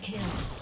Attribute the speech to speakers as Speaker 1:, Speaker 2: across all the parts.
Speaker 1: Kill.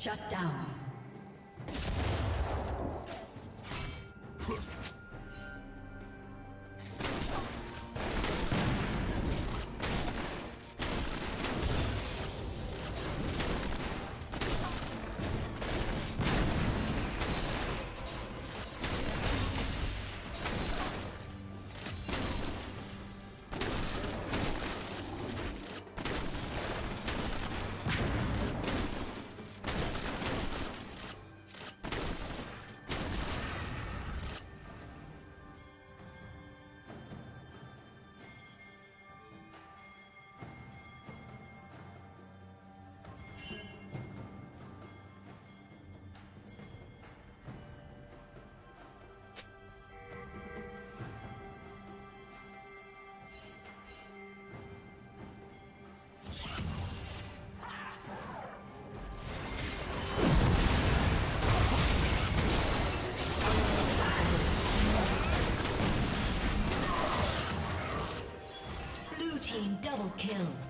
Speaker 2: Shut down.
Speaker 1: Double kill.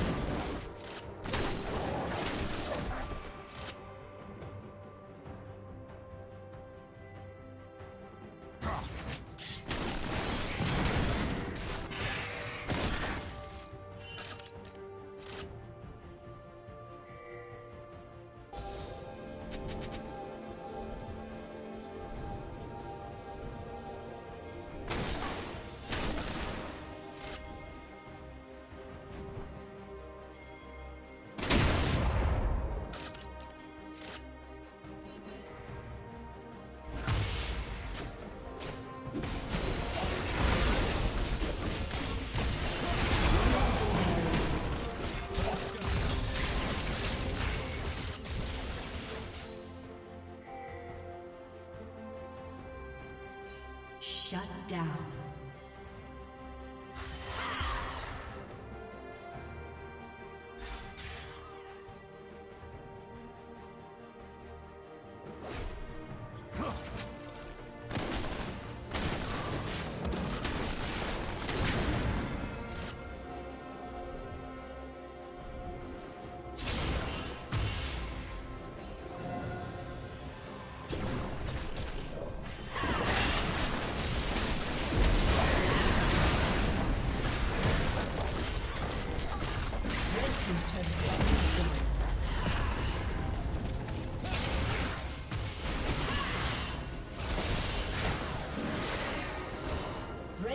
Speaker 1: Down.